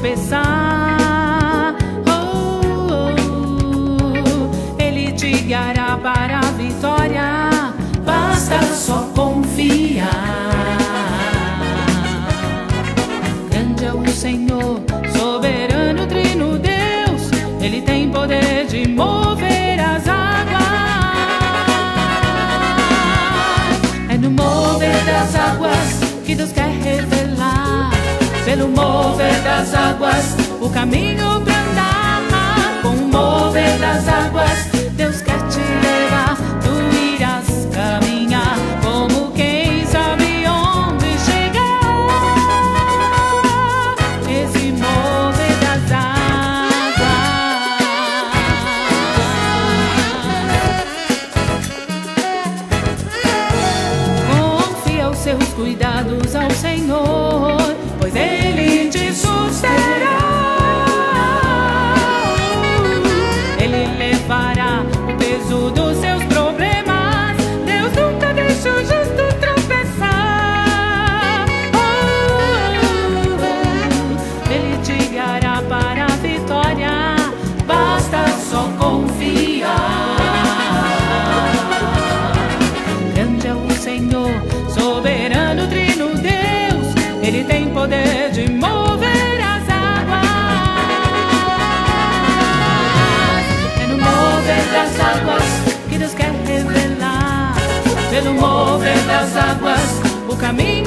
tropeçar. Oh, oh, oh. Ele te guiará para a vitória. Basta só com seus cuidados ao Senhor, pois Ele Ele tem poder de mover as águas. É no mover das águas que Deus quer revelar. Pelo mover das águas, o caminho.